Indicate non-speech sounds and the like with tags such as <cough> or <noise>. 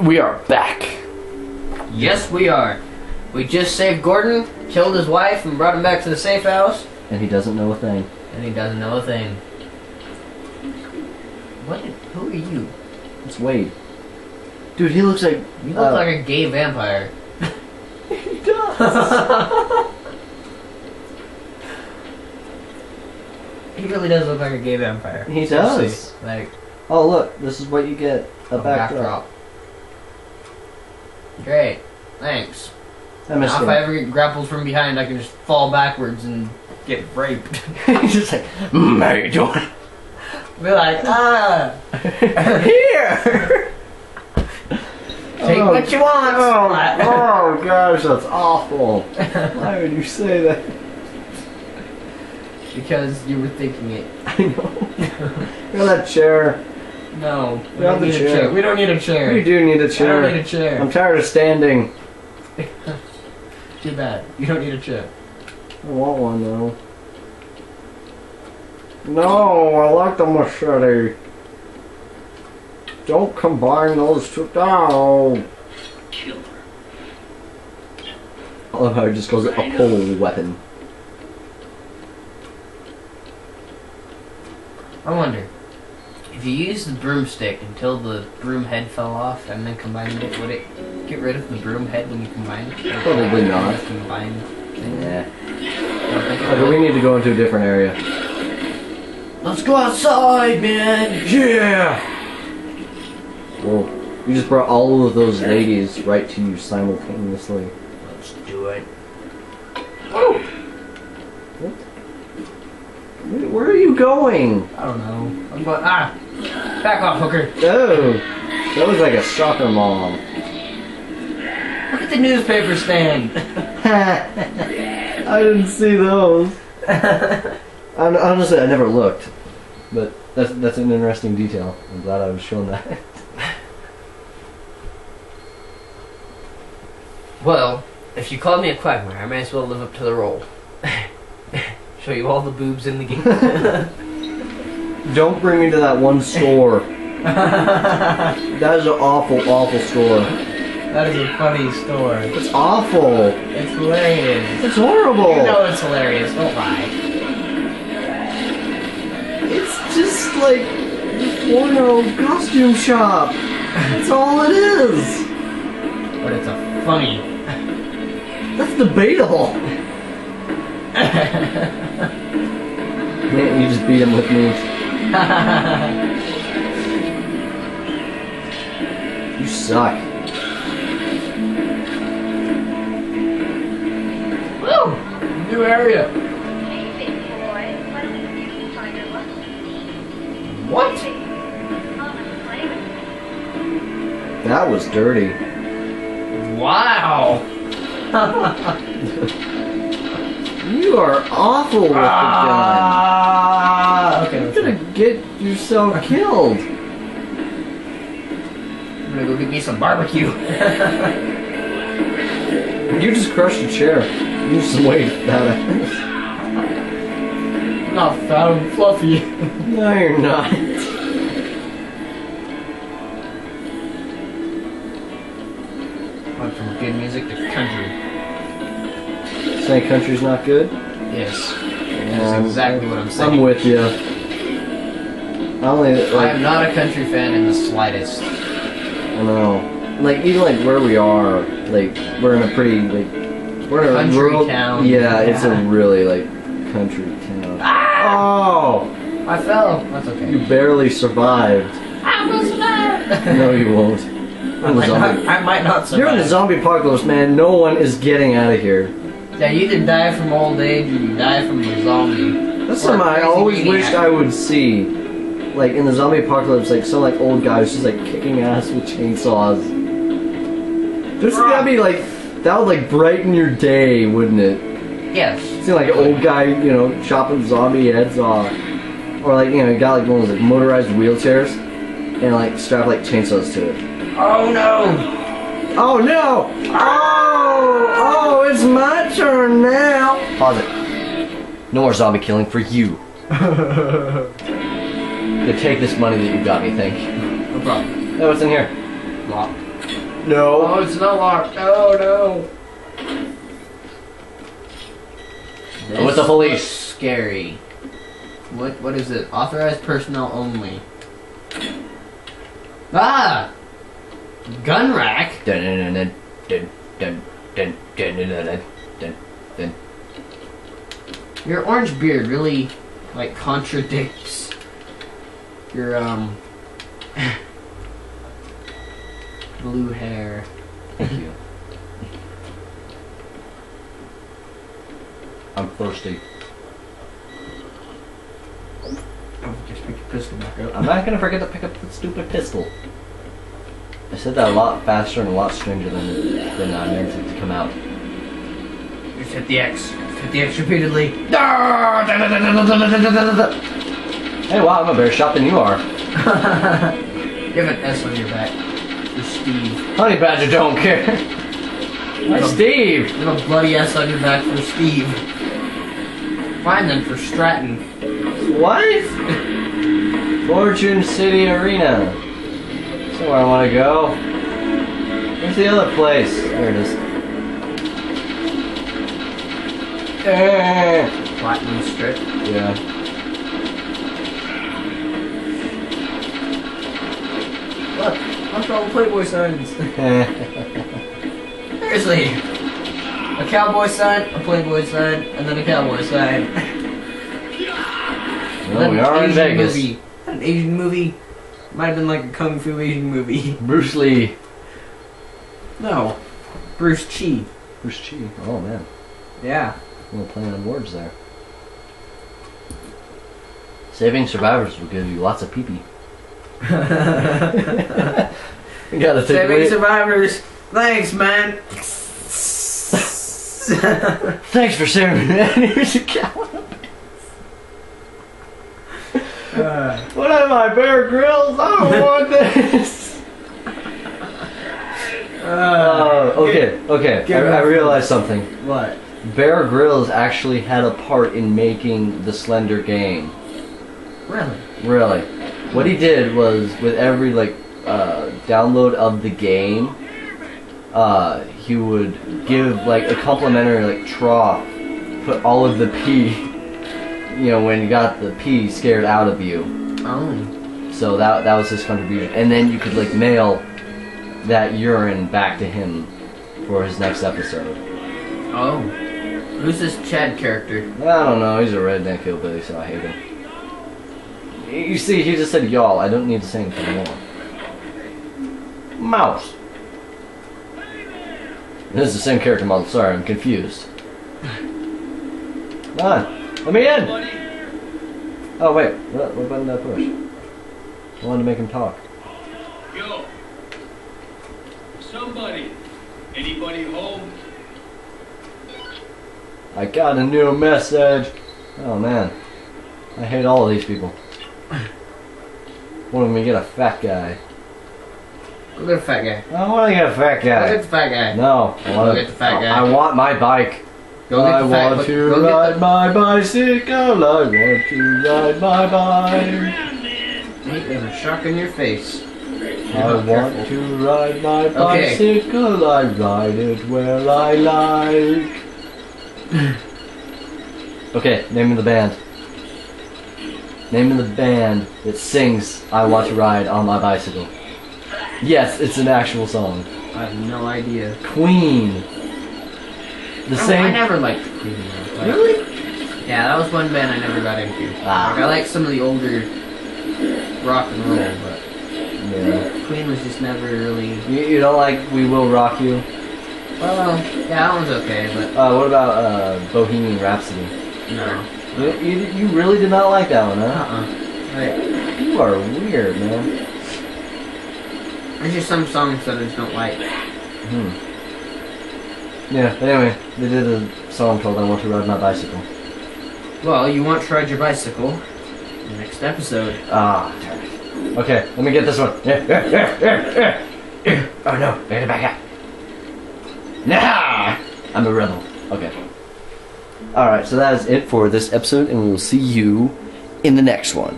We are back. Yes, we are. We just saved Gordon, killed his wife, and brought him back to the safe house, And he doesn't know a thing. and he doesn't know a thing. What? Who are you? It's Wade. Dude, he looks like. You look uh, like a gay vampire. <laughs> He does. He really does look like a gay vampire. He Seriously. does. Like oh, look. This is what you get. A a backdrop. backdrop. Great. Thanks. I Now if. I ever get grappled from behind, I can just fall backwards and get raped. <laughs> <laughs> He's just like, mm, how you doing? Be like, ah, <laughs> Here! take Oh, what you want. Oh, oh gosh, that's awful. Why would you say that? because you were thinking it. I know. You're that chair. No, we You're don't the need a chair. chair. We don't need a chair. We do need a I chair. I don't need a chair. I'm tired of standing. <laughs> Too bad. You don't need a chair. I want one though. No, I like the machete. Don't combine those two. No. I love how it just goes a pole weapon. I wonder if you use the broomstick until the broom head fell off and then combined it, would it get rid of the broom head when you combine it? Probably not. Combined. thing? Yeah. Don't think it Okay, we need to go into a different area. Let's go outside, man. Yeah! Whoa. You just brought all of those ladies right to you simultaneously. Let's do it. Where where are you going? I don't know. I'm going. Ah, back off, hooker. Oh! That looks like a soccer mom. Look at the newspaper stand. <laughs> I didn't see those. <laughs> Hon- Honestly, I never looked. But that's that's an interesting detail. I'm glad I was shown that. <laughs> Well, if you call me a quagmire, I may as well live up to the role. Show you all the boobs in the game. <laughs> Don't bring me to that one store. <laughs> That is an awful, awful store. that is a funny store. It's awful. It's hilarious. It's horrible. You know it's hilarious. Don't lie. It's just like a porno costume shop. That's all it is. But it's a funny. That's debatable. <laughs> Man, you just beat him with me. You suck. Woo! New area. What? That was dirty. Wow. <laughs> You are awful with the gun. Ah. Okay, You're gonna get yourself killed. I'm gonna go get me some barbecue. <laughs> You just crushed a chair. You just wait about it. I'm not fat, I'm fluffy. <laughs> No, you're not. Went from good music to country. Saying country's not good? Yes. Yeah, That's exactly what I'm saying. I'm with you. I only I like am not a country fan in the slightest. I know. Like even like where we are, like we're in a pretty like we're in a Country rural town. Yeah, it's a <laughs> really like country town. Ah! Oh, I fell. That's okay. you barely survived. I will survive. No, you won't. <laughs> I You're in the might, not, zombie. I might not You're in the survive. zombie apocalypse, man. No one is getting out of here. Yeah, you either die from old age or you die from a zombie. That's something I always maniac. wished I would see. Like in the zombie apocalypse, like some like old guys just like kicking ass with chainsaws. There's gotta be like that would like brighten your day, wouldn't it? Yes. See like an old guy, you know, chopping zombie heads off, or like you know, you got like one of those like motorized wheelchairs, and like strap like chainsaws to it. Oh no! Oh no! Ah! Oh! Oh! It's my turn now. Pause it. No more zombie killing for you. <laughs> You take this money that you got me, thank you. No problem. Oh, what's in here? Lock. No. Oh, it's not locked. Oh no. With the This police. Scary. What? What is it? Authorized personnel only. Ah. Gun rack. Dun dun dun dun dun dun dun dun dun dun dun. Your orange beard really, like, contradicts your um <laughs> blue hair. Thank you. I'm thirsty. Oh, just pick your pistol back up. I'm not gonna forget to pick up the stupid pistol. I said that a lot faster and a lot stranger than than I meant it to come out. Just hit the X. Hit the X repeatedly. Hey, wow, I'm a better shot than you are. You have an S on your back. For Steve. Honey Badger don't care. Hi, Steve. You have a bloody S on your back for Steve. Fine then, for Stratton. What? <laughs> Fortune City Arena. That's where I want to go. Where's the other place? There it is. Eh. Platinum strip. Yeah. Look, I'm all Playboy signs. <laughs> Seriously. A cowboy sign, a Playboy sign, and then a cowboy sign. well, we are in Vegas. Movie. An Asian movie. Might have been like a kung fu Asian movie. <laughs> Bruce Lee. No. Bruce Chi. Bruce Chi. Oh man, Yeah. we're playing on words there. Saving survivors will give you lots of pee pee. <laughs> <laughs> You gotta take Saving away- survivors. Thanks, man. Thanks for saving me. Here's a cow. Uh, What am I, Bear Grylls? I don't <laughs> want this. uh, okay, okay. Give I, I realized something. what? Bear Grylls actually had a part in making the Slender game. Really? Really. What he did was with every like uh, download of the game, uh, he would give like a complimentary like trough, put all of the pee, you know, when you got the pee scared out of you. Oh. So that that was his contribution, and then you could like mail that urine back to him for his next episode. Oh. Who's this Chad character? I don't know. He's a redneck hillbilly, so I hate him. You see, he just said y'all. I don't need to say anything more. Mouse. This is the same character model. Sorry, I'm confused. <laughs> Come on, let me in. Oh wait, what, what button did I push? I wanted to make him talk. Yo. Somebody. Anybody home? I got a new message. Oh man, I hate all of these people. What if we get a fat guy? Look at the fat guy. I want to get a fat Look guy. at the fat guy. No, I want Go get the fat guy. I want my bike. Go get I the fat want to go ride the- my bicycle. I want to ride my bike. Hey, there's a shock in your face. I want to ride my Okay. bicycle. I ride it where I like. <laughs> okay, name of the band. Name of the band that sings "I Want to Ride on My Bicycle." Yes, it's an actual song. I have no idea. Queen. The Oh, I never liked Queen. Like, Really? Yeah, that was one band I never got into. Ah. Like, I like some of the older rock and roll, but Yeah. Queen was just never really. You, you don't like "We Will Rock You"? Well, yeah, that one's okay, but Uh, what about uh, Bohemian Rhapsody? no. You, you, you really did not like that one, Uh huh? uh Like, You are weird, man. there's just some songs that I just don't like. Hmm. Yeah, but anyway, they did a song called I Want to Ride My Bicycle. Well, you want to ride your bicycle? Next episode. Ah, damn it. Okay, let me get this one. Yeah, yeah, yeah, yeah, yeah. Oh no, I gotta back up. Nah! I'm a rebel. Okay. Alright, so that is it for this episode, and we will see you in the next one.